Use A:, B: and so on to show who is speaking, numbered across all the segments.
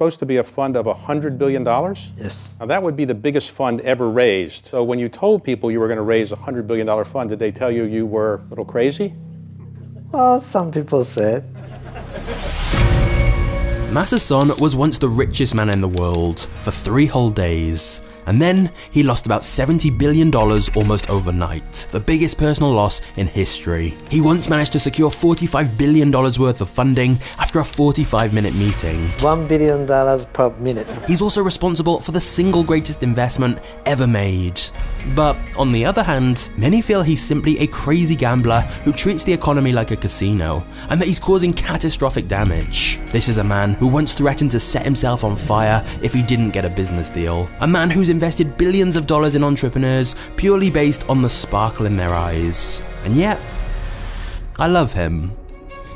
A: supposed to be a fund of $100 billion?
B: Yes.
A: Now, that would be the biggest fund ever raised. So, when you told people you were going to raise a $100 billion fund, did they tell you you were a little crazy?
B: Well, some people said.
C: Masa Son was once the richest man in the world for three whole days. And then he lost about $70 billion almost overnight, the biggest personal loss in history. He once managed to secure $45 billion worth of funding after a 45 minute meeting.
B: $1 billion per minute.
C: He's also responsible for the single greatest investment ever made. But on the other hand, many feel he's simply a crazy gambler who treats the economy like a casino, and that he's causing catastrophic damage. This is a man who once threatened to set himself on fire if he didn't get a business deal. A man who's invested billions of dollars in entrepreneurs purely based on the sparkle in their eyes. And yet, I love him.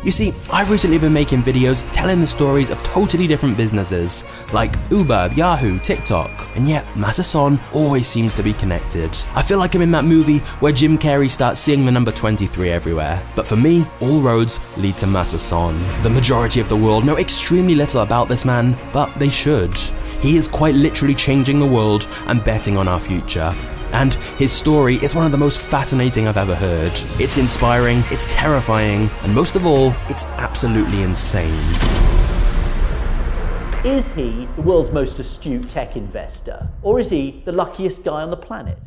C: You see, I've recently been making videos telling the stories of totally different businesses, like Uber, Yahoo, TikTok, and yet Masa Son always seems to be connected. I feel like I'm in that movie where Jim Carrey starts seeing the number 23 everywhere. But for me, all roads lead to Masa Son. The majority of the world know extremely little about this man, but they should. He is quite literally changing the world and betting on our future. And his story is one of the most fascinating I've ever heard. It's inspiring, it's terrifying, and most of all, it's absolutely insane.
D: Is he the world's most astute tech investor, or is he the luckiest guy on the planet?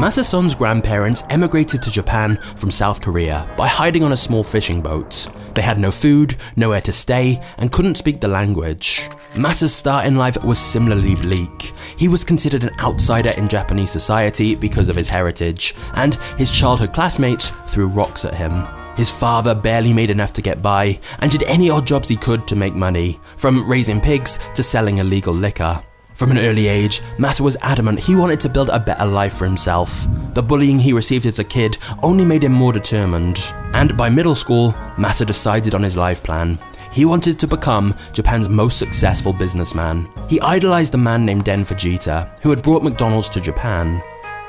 C: Masa Son's grandparents emigrated to Japan from South Korea by hiding on a small fishing boat. They had no food, nowhere to stay, and couldn't speak the language. Masa's start in life was similarly bleak. He was considered an outsider in Japanese society because of his heritage, and his childhood classmates threw rocks at him. His father barely made enough to get by, and did any odd jobs he could to make money, from raising pigs to selling illegal liquor. From an early age, Masa was adamant he wanted to build a better life for himself. The bullying he received as a kid only made him more determined. And by middle school, Masa decided on his life plan. He wanted to become Japan's most successful businessman. He idolized a man named Den Fujita, who had brought McDonald's to Japan.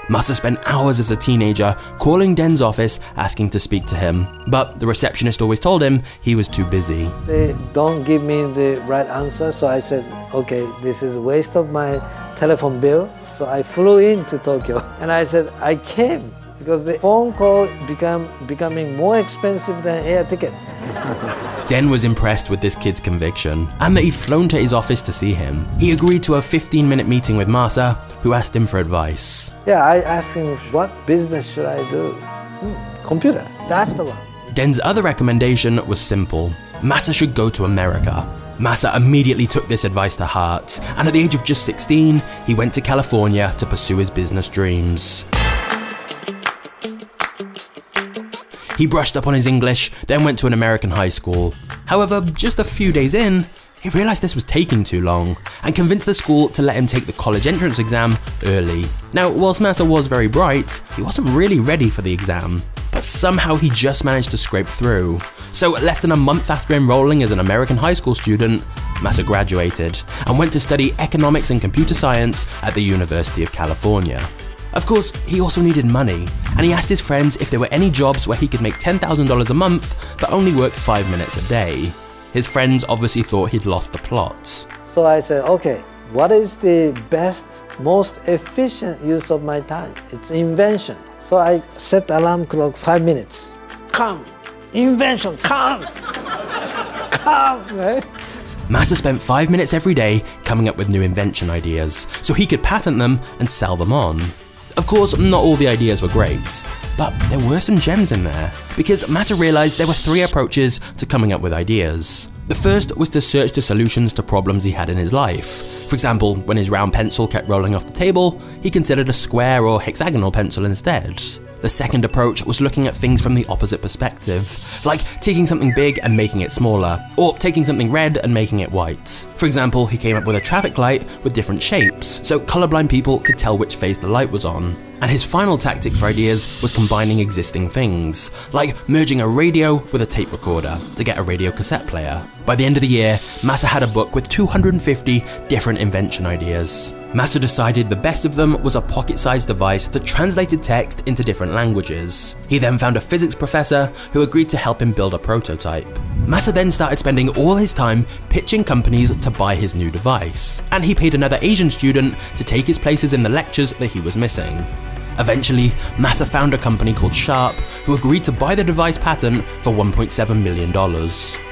C: Masa spent hours as a teenager calling Den's office asking to speak to him, but the receptionist always told him he was too busy.
B: They don't give me the right answer, so I said, okay, this is a waste of my telephone bill. So I flew into Tokyo and I said, I came because the phone call become becoming more expensive than air ticket.
C: Den was impressed with this kid's conviction and that he'd flown to his office to see him. He agreed to a 15 minute meeting with Masa, who asked him for advice.
B: Yeah, I asked him, what business should I do? Hmm, computer, that's the one.
C: Den's other recommendation was simple Masa should go to America. Masa immediately took this advice to heart, and at the age of just 16, he went to California to pursue his business dreams. He brushed up on his English, then went to an American high school. However, just a few days in, he realised this was taking too long and convinced the school to let him take the college entrance exam early. Now, whilst Masa was very bright, he wasn't really ready for the exam, but somehow he just managed to scrape through. So, less than a month after enrolling as an American high school student, Masa graduated and went to study economics and computer science at the University of California. Of course, he also needed money, and he asked his friends if there were any jobs where he could make $10,000 a month but only work 5 minutes a day. His friends obviously thought he'd lost the plot.
B: So I said, okay, what is the best, most efficient use of my time? It's invention. So I set alarm clock five minutes. Come, invention, come, come, right?
C: Masa spent five minutes every day coming up with new invention ideas, so he could patent them and sell them on. Of course, not all the ideas were great, but there were some gems in there, because Masa realised there were three approaches to coming up with ideas. The first was to search the solutions to problems he had in his life. For example, when his round pencil kept rolling off the table, he considered a square or hexagonal pencil instead. The second approach was looking at things from the opposite perspective, like taking something big and making it smaller, or taking something red and making it white. For example, he came up with a traffic light with different shapes, so colorblind people could tell which phase the light was on. And his final tactic for ideas was combining existing things, like merging a radio with a tape recorder to get a radio cassette player. By the end of the year, Masa had a book with 250 different invention ideas. Masa decided the best of them was a pocket-sized device that translated text into different languages. He then found a physics professor who agreed to help him build a prototype. Masa then started spending all his time pitching companies to buy his new device, and he paid another Asian student to take his places in the lectures that he was missing. Eventually, Masa found a company called Sharp who agreed to buy the device patent for $1.7 million.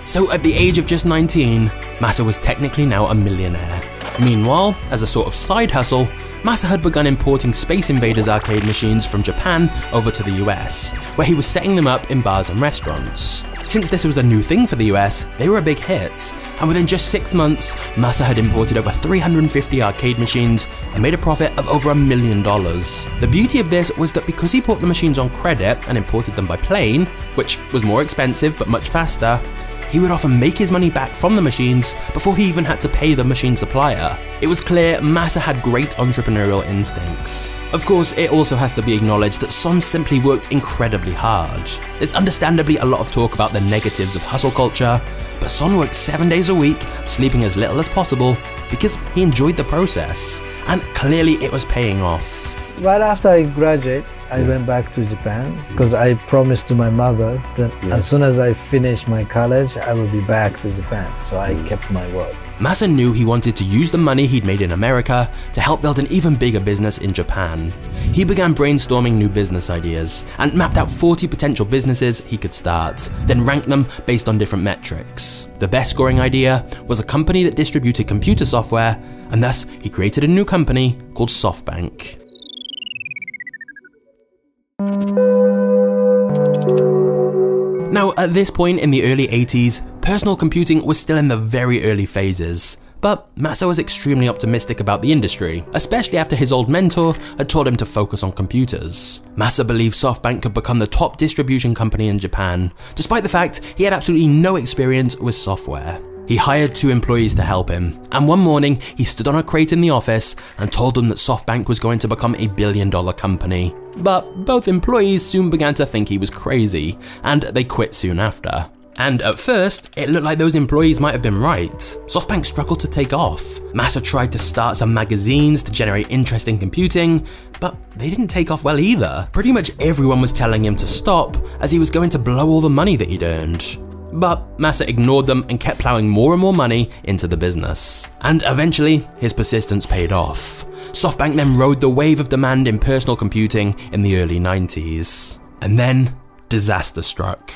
C: So at the age of just 19, Masa was technically now a millionaire. Meanwhile, as a sort of side hustle, Masa had begun importing Space Invaders arcade machines from Japan over to the US, where he was setting them up in bars and restaurants. Since this was a new thing for the US, they were a big hit, and within just six months, Masa had imported over 350 arcade machines and made a profit of over a million dollars. The beauty of this was that because he bought the machines on credit and imported them by plane, which was more expensive but much faster, he would often make his money back from the machines before he even had to pay the machine supplier. It was clear Masa had great entrepreneurial instincts. Of course, it also has to be acknowledged that Son simply worked incredibly hard. There's understandably a lot of talk about the negatives of hustle culture, but Son worked seven days a week, sleeping as little as possible, because he enjoyed the process, and clearly it was paying off.
B: Right after I graduate, I went back to Japan because I promised to my mother that as soon as I finish my college, I will be back to Japan. So I kept my word.
C: Masa knew he wanted to use the money he'd made in America to help build an even bigger business in Japan. He began brainstorming new business ideas and mapped out 40 potential businesses he could start, then ranked them based on different metrics. The best scoring idea was a company that distributed computer software, and thus he created a new company called SoftBank. Now, at this point in the early 80s, personal computing was still in the very early phases. But Masa was extremely optimistic about the industry, especially after his old mentor had told him to focus on computers. Masa believed SoftBank could become the top distribution company in Japan, despite the fact he had absolutely no experience with software. He hired two employees to help him, and one morning he stood on a crate in the office and told them that SoftBank was going to become a billion dollar company. But both employees soon began to think he was crazy, and they quit soon after. And at first, it looked like those employees might have been right. SoftBank struggled to take off. Masa tried to start some magazines to generate interest in computing, but they didn't take off well either. Pretty much everyone was telling him to stop, as he was going to blow all the money that he'd earned. But Masa ignored them and kept ploughing more and more money into the business. And eventually, his persistence paid off. SoftBank then rode the wave of demand in personal computing in the early 90s. And then, disaster struck.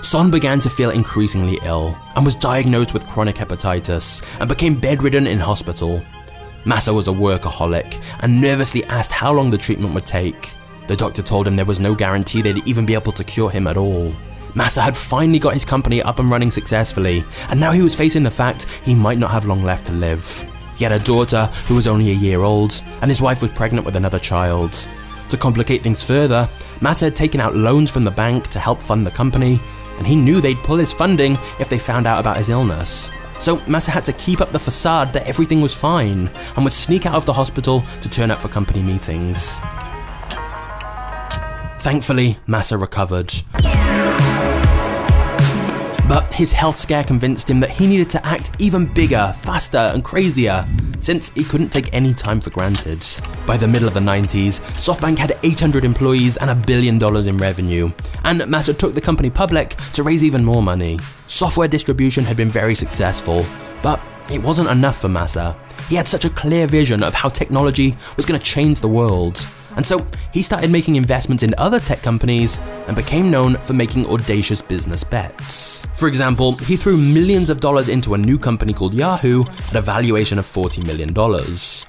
C: Son began to feel increasingly ill and was diagnosed with chronic hepatitis and became bedridden in hospital. Masa was a workaholic and nervously asked how long the treatment would take. The doctor told him there was no guarantee they'd even be able to cure him at all. Masa had finally got his company up and running successfully, and now he was facing the fact he might not have long left to live. He had a daughter who was only a year old, and his wife was pregnant with another child. To complicate things further, Masa had taken out loans from the bank to help fund the company, and he knew they'd pull his funding if they found out about his illness. So Masa had to keep up the facade that everything was fine, and would sneak out of the hospital to turn up for company meetings. Thankfully, Masa recovered. But his health scare convinced him that he needed to act even bigger, faster, and crazier, since he couldn't take any time for granted. By the middle of the 90s, SoftBank had 800 employees and a billion dollars in revenue, and Masa took the company public to raise even more money. Software distribution had been very successful, but it wasn't enough for Masa. He had such a clear vision of how technology was going to change the world. And so he started making investments in other tech companies and became known for making audacious business bets. For example, he threw millions of dollars into a new company called Yahoo at a valuation of $40 million.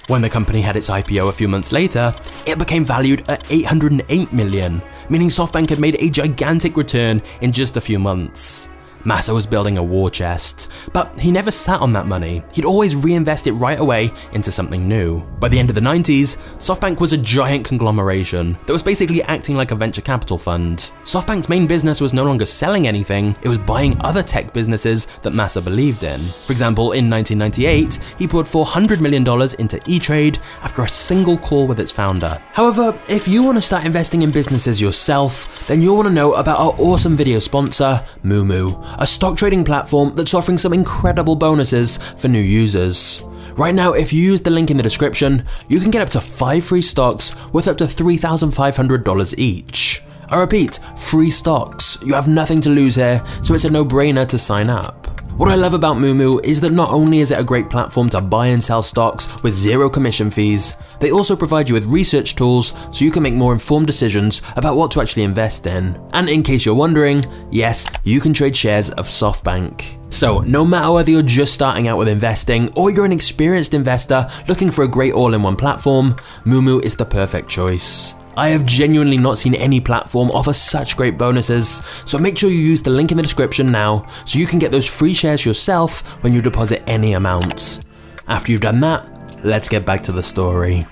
C: When the company had its IPO a few months later, it became valued at 808 million, meaning SoftBank had made a gigantic return in just a few months. Masa was building a war chest, but he never sat on that money. He'd always reinvest it right away into something new. By the end of the 90s, SoftBank was a giant conglomeration that was basically acting like a venture capital fund. SoftBank's main business was no longer selling anything, it was buying other tech businesses that Masa believed in. For example, in 1998, he poured $400 million into E-Trade after a single call with its founder. However, if you want to start investing in businesses yourself, then you'll want to know about our awesome video sponsor, Moomoo a stock trading platform that's offering some incredible bonuses for new users. Right now, if you use the link in the description, you can get up to 5 free stocks worth up to $3,500 each. I repeat, free stocks. You have nothing to lose here, so it's a no-brainer to sign up. What I love about Moomoo is that not only is it a great platform to buy and sell stocks with zero commission fees, they also provide you with research tools so you can make more informed decisions about what to actually invest in. And in case you're wondering, yes, you can trade shares of SoftBank. So, no matter whether you're just starting out with investing or you're an experienced investor looking for a great all in one platform, Moomoo is the perfect choice. I have genuinely not seen any platform offer such great bonuses, so make sure you use the link in the description now so you can get those free shares yourself when you deposit any amount. After you've done that, let's get back to the story.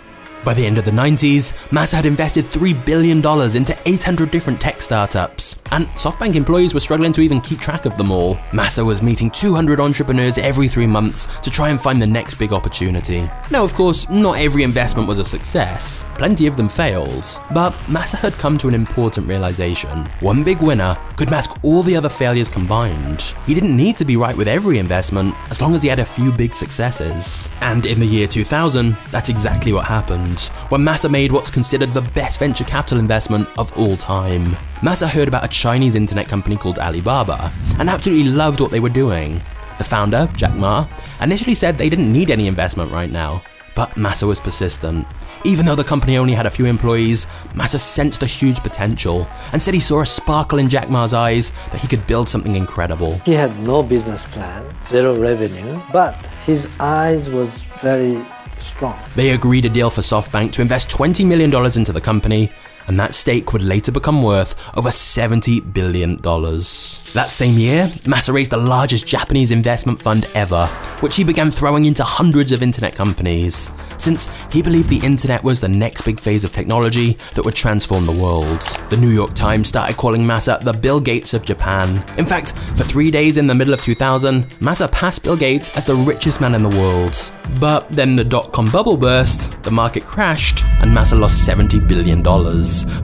C: By the end of the 90s, Masa had invested $3 billion into 800 different tech startups, and SoftBank employees were struggling to even keep track of them all. Masa was meeting 200 entrepreneurs every three months to try and find the next big opportunity. Now, of course, not every investment was a success. Plenty of them failed. But Masa had come to an important realization. One big winner could mask all the other failures combined. He didn't need to be right with every investment as long as he had a few big successes. And in the year 2000, that's exactly what happened when Masa made what's considered the best venture capital investment of all time. Masa heard about a Chinese internet company called Alibaba and absolutely loved what they were doing. The founder, Jack Ma, initially said they didn't need any investment right now, but Masa was persistent. Even though the company only had a few employees, Masa sensed the huge potential and said he saw a sparkle in Jack Ma's eyes that he could build something incredible.
B: He had no business plan, zero revenue, but his eyes was very strong.
C: They agreed a deal for SoftBank to invest $20 million into the company, and that stake would later become worth over $70 billion. That same year, Masa raised the largest Japanese investment fund ever, which he began throwing into hundreds of internet companies, since he believed the internet was the next big phase of technology that would transform the world. The New York Times started calling Masa the Bill Gates of Japan. In fact, for three days in the middle of 2000, Masa passed Bill Gates as the richest man in the world. But then the dot-com bubble burst, the market crashed, and Masa lost $70 billion,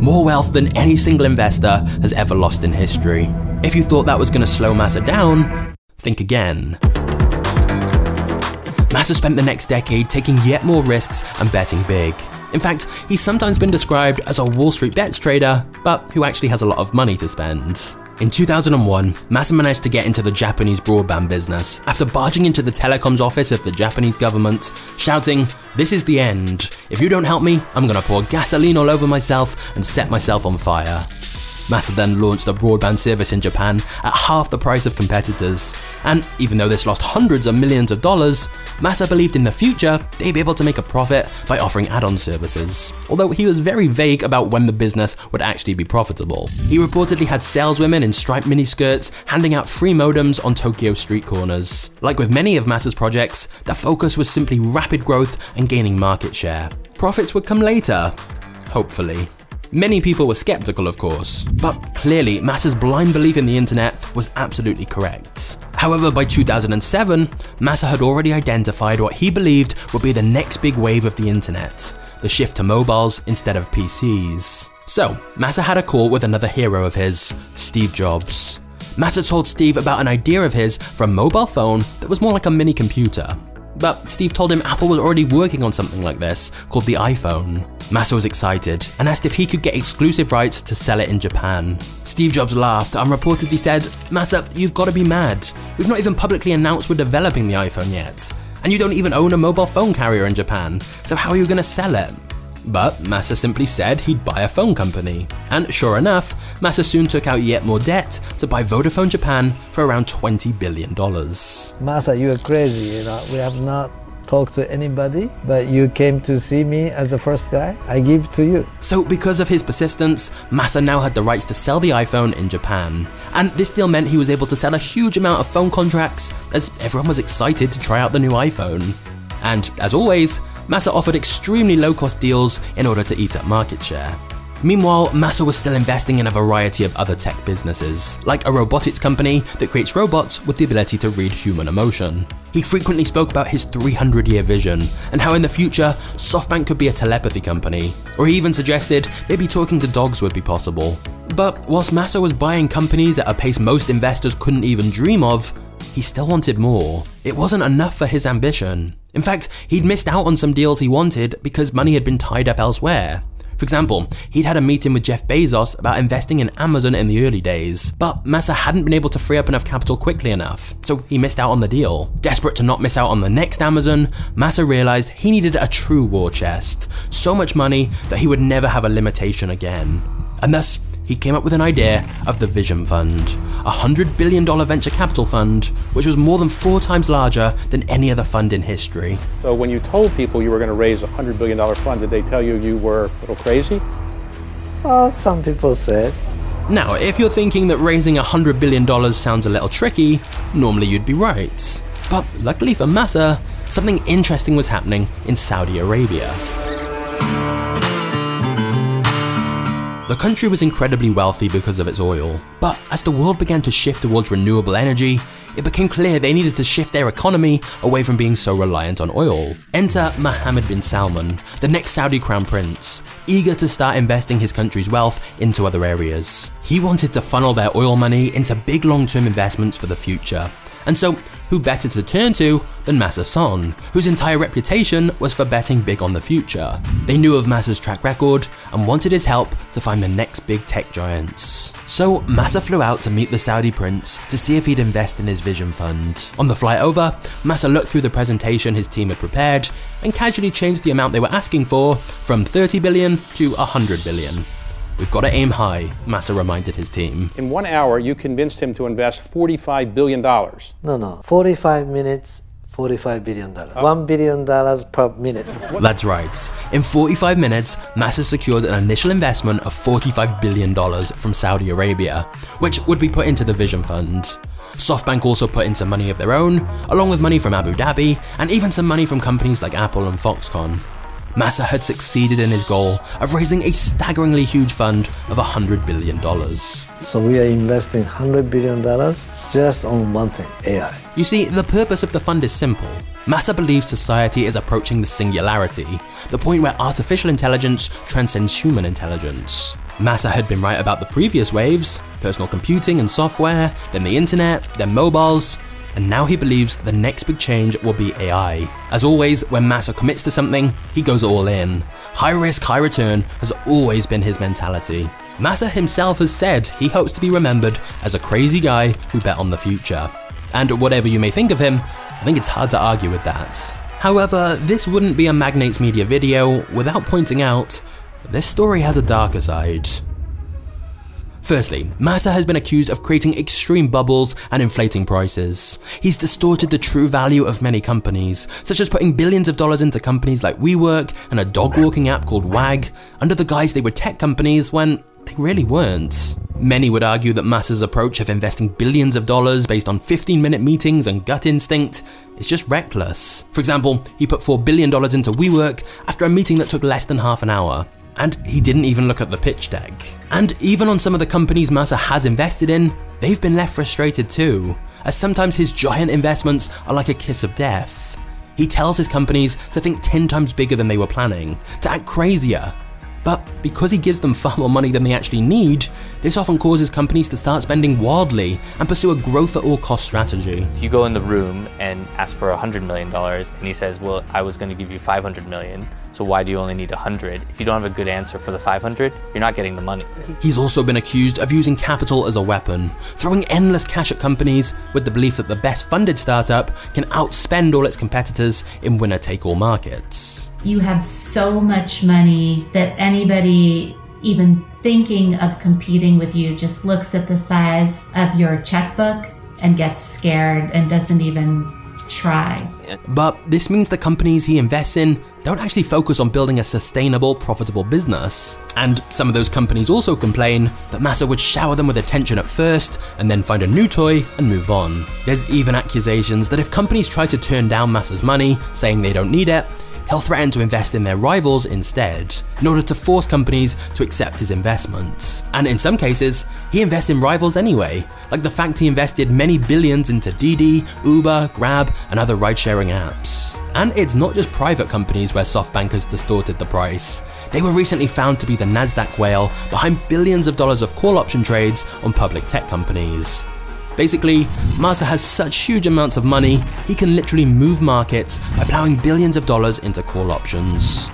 C: more wealth than any single investor has ever lost in history. If you thought that was going to slow Masa down, think again. Masa spent the next decade taking yet more risks and betting big. In fact, he's sometimes been described as a Wall Street bets trader, but who actually has a lot of money to spend. In 2001, Masa managed to get into the Japanese broadband business after barging into the telecoms office of the Japanese government, shouting, This is the end. If you don't help me, I'm gonna pour gasoline all over myself and set myself on fire. Masa then launched a broadband service in Japan at half the price of competitors. And even though this lost hundreds of millions of dollars, Masa believed in the future they'd be able to make a profit by offering add-on services. Although he was very vague about when the business would actually be profitable. He reportedly had saleswomen in striped miniskirts handing out free modems on Tokyo street corners. Like with many of Masa's projects, the focus was simply rapid growth and gaining market share. Profits would come later, hopefully. Many people were skeptical, of course, but clearly Masa's blind belief in the internet was absolutely correct. However, by 2007, Masa had already identified what he believed would be the next big wave of the internet, the shift to mobiles instead of PCs. So, Masa had a call with another hero of his, Steve Jobs. Masa told Steve about an idea of his for a mobile phone that was more like a mini computer. But Steve told him Apple was already working on something like this, called the iPhone. Masa was excited and asked if he could get exclusive rights to sell it in Japan. Steve Jobs laughed and reportedly said, Masa, you've got to be mad. We've not even publicly announced we're developing the iPhone yet. And you don't even own a mobile phone carrier in Japan, so how are you going to sell it? But Masa simply said he'd buy a phone company. And sure enough, Masa soon took out yet more debt to buy Vodafone Japan for around $20 billion.
B: Masa, you are crazy, you know. We have not talked to anybody, but you came to see me as the first guy. I give to you.
C: So because of his persistence, Masa now had the rights to sell the iPhone in Japan. And this deal meant he was able to sell a huge amount of phone contracts as everyone was excited to try out the new iPhone. And as always, Masa offered extremely low cost deals in order to eat up market share. Meanwhile, Masa was still investing in a variety of other tech businesses, like a robotics company that creates robots with the ability to read human emotion. He frequently spoke about his 300 year vision and how in the future, SoftBank could be a telepathy company, or he even suggested maybe talking to dogs would be possible. But whilst Masa was buying companies at a pace most investors couldn't even dream of, he still wanted more. It wasn't enough for his ambition. In fact, he'd missed out on some deals he wanted because money had been tied up elsewhere. For example, he'd had a meeting with Jeff Bezos about investing in Amazon in the early days, but Masa hadn't been able to free up enough capital quickly enough, so he missed out on the deal. Desperate to not miss out on the next Amazon, Masa realized he needed a true war chest, so much money that he would never have a limitation again. And thus, he came up with an idea of the Vision Fund, a $100 billion venture capital fund, which was more than four times larger than any other fund in history.
A: So when you told people you were going to raise a $100 billion fund, did they tell you you were a little crazy?
B: Well, some people said.
C: Now, if you're thinking that raising $100 billion sounds a little tricky, normally you'd be right. But luckily for Masa, something interesting was happening in Saudi Arabia. The country was incredibly wealthy because of its oil, but as the world began to shift towards renewable energy, it became clear they needed to shift their economy away from being so reliant on oil. Enter Mohammed bin Salman, the next Saudi crown prince, eager to start investing his country's wealth into other areas. He wanted to funnel their oil money into big long-term investments for the future, and so, who better to turn to than Masa Son, whose entire reputation was for betting big on the future. They knew of Masa's track record and wanted his help to find the next big tech giants. So Masa flew out to meet the Saudi prince to see if he'd invest in his vision fund. On the flight over, Masa looked through the presentation his team had prepared and casually changed the amount they were asking for from 30 billion to 100 billion. We've got to aim high, Masa reminded his team.
A: In one hour, you convinced him to invest $45 billion.
B: No, no. 45 minutes, $45 billion. $1 billion per minute.
C: That's right. In 45 minutes, Masa secured an initial investment of $45 billion from Saudi Arabia, which would be put into the Vision Fund. SoftBank also put in some money of their own, along with money from Abu Dhabi, and even some money from companies like Apple and Foxconn. Masa had succeeded in his goal of raising a staggeringly huge fund of $100 billion.
B: So we are investing $100 billion just on one thing, AI.
C: You see, the purpose of the fund is simple. Masa believes society is approaching the singularity, the point where artificial intelligence transcends human intelligence. Masa had been right about the previous waves, personal computing and software, then the internet, then mobiles, and now he believes the next big change will be AI. As always, when Masa commits to something, he goes all in. High risk, high return has always been his mentality. Masa himself has said he hopes to be remembered as a crazy guy who bet on the future. And whatever you may think of him, I think it's hard to argue with that. However, this wouldn't be a Magnates Media video without pointing out this story has a darker side. Firstly, Masa has been accused of creating extreme bubbles and inflating prices. He's distorted the true value of many companies, such as putting billions of dollars into companies like WeWork and a dog walking app called Wag, under the guise they were tech companies when they really weren't. Many would argue that Masa's approach of investing billions of dollars based on 15 minute meetings and gut instinct is just reckless. For example, he put $4 billion into WeWork after a meeting that took less than half an hour. And he didn't even look at the pitch deck. And even on some of the companies Masa has invested in, they've been left frustrated too, as sometimes his giant investments are like a kiss of death. He tells his companies to think 10 times bigger than they were planning, to act crazier, but because he gives them far more money than they actually need, this often causes companies to start spending wildly and pursue a growth at all cost strategy.
E: If you go in the room and ask for $100 million and he says, well, I was going to give you 500 million, so why do you only need 100? If you don't have a good answer for the 500, you're not getting the money.
C: He's also been accused of using capital as a weapon, throwing endless cash at companies with the belief that the best funded startup can outspend all its competitors in winner-take-all markets.
F: You have so much money that anybody even thinking of competing with you just looks at the size of your checkbook and gets scared and doesn't even try.
C: But this means the companies he invests in don't actually focus on building a sustainable, profitable business. And some of those companies also complain that Masa would shower them with attention at first and then find a new toy and move on. There's even accusations that if companies try to turn down Masa's money, saying they don't need it, he'll threaten to invest in their rivals instead, in order to force companies to accept his investments. And in some cases, he invests in rivals anyway, like the fact he invested many billions into Didi, Uber, Grab, and other ride sharing apps. And it's not just private companies where SoftBank has distorted the price. They were recently found to be the NASDAQ whale behind billions of dollars of call option trades on public tech companies. Basically, Masa has such huge amounts of money, he can literally move markets by plowing billions of dollars into call options.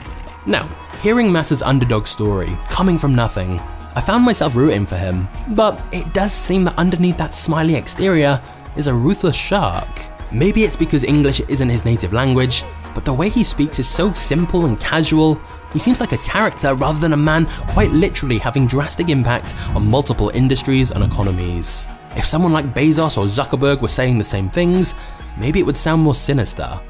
C: Now, hearing Masa's underdog story, coming from nothing, I found myself rooting for him, but it does seem that underneath that smiley exterior is a ruthless shark. Maybe it's because English isn't his native language, but the way he speaks is so simple and casual, he seems like a character rather than a man quite literally having drastic impact on multiple industries and economies. If someone like Bezos or Zuckerberg were saying the same things, maybe it would sound more sinister.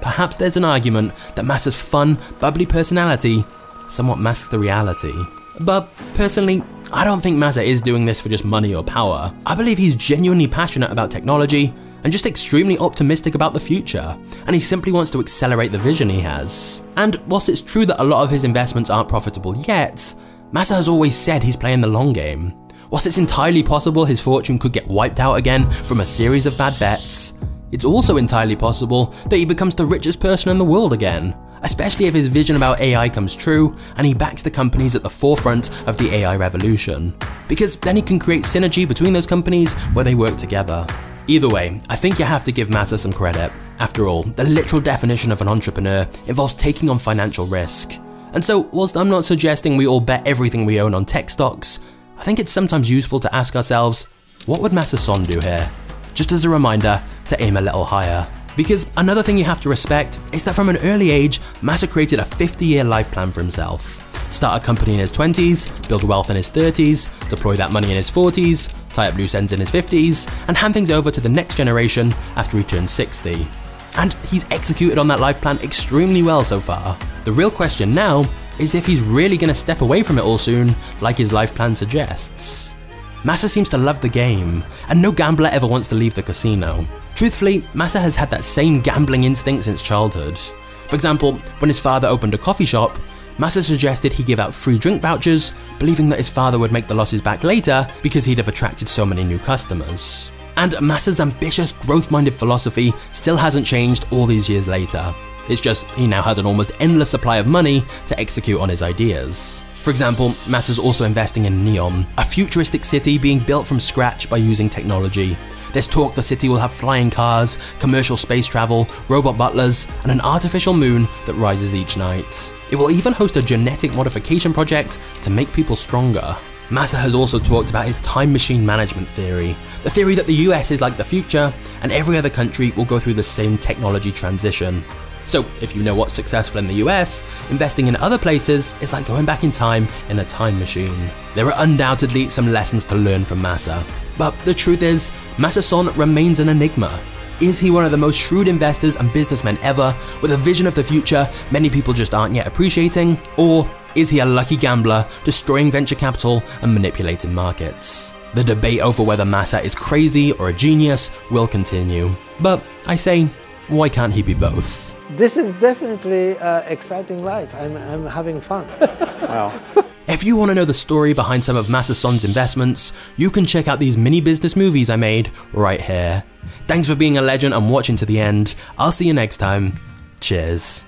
C: Perhaps there's an argument that Masa's fun, bubbly personality somewhat masks the reality. But personally, I don't think Masa is doing this for just money or power. I believe he's genuinely passionate about technology and just extremely optimistic about the future, and he simply wants to accelerate the vision he has. And whilst it's true that a lot of his investments aren't profitable yet, Masa has always said he's playing the long game. Whilst it's entirely possible his fortune could get wiped out again from a series of bad bets, it's also entirely possible that he becomes the richest person in the world again, especially if his vision about AI comes true and he backs the companies at the forefront of the AI revolution. Because then he can create synergy between those companies where they work together. Either way, I think you have to give Masa some credit. After all, the literal definition of an entrepreneur involves taking on financial risk. And so, whilst I'm not suggesting we all bet everything we own on tech stocks, I think it's sometimes useful to ask ourselves, what would Masa Son do here? Just as a reminder to aim a little higher. Because another thing you have to respect is that from an early age, Masa created a 50 year life plan for himself. Start a company in his 20s, build wealth in his 30s, deploy that money in his 40s, tie up loose ends in his 50s, and hand things over to the next generation after he turns 60. And he's executed on that life plan extremely well so far. The real question now is if he's really going to step away from it all soon, like his life plan suggests. Masa seems to love the game, and no gambler ever wants to leave the casino. Truthfully, Masa has had that same gambling instinct since childhood. For example, when his father opened a coffee shop, Masa suggested he give out free drink vouchers, believing that his father would make the losses back later because he'd have attracted so many new customers. And Masa's ambitious, growth minded philosophy still hasn't changed all these years later. It's just he now has an almost endless supply of money to execute on his ideas. For example, Masa's also investing in Neom, a futuristic city being built from scratch by using technology. There's talk the city will have flying cars, commercial space travel, robot butlers, and an artificial moon that rises each night. It will even host a genetic modification project to make people stronger. Masa has also talked about his time machine management theory, the theory that the US is like the future, and every other country will go through the same technology transition. So, if you know what's successful in the US, investing in other places is like going back in time in a time machine. There are undoubtedly some lessons to learn from Masa. But the truth is, Masa Son remains an enigma. Is he one of the most shrewd investors and businessmen ever, with a vision of the future many people just aren't yet appreciating? Or is he a lucky gambler, destroying venture capital and manipulating markets? The debate over whether Masa is crazy or a genius will continue. But I say, why can't he be both?
B: This is definitely an exciting life. I'm, I'm having fun.
A: Wow.
C: If you want to know the story behind some of Masa Son's investments, you can check out these mini business movies I made right here. Thanks for being a legend and watching to the end. I'll see you next time. Cheers.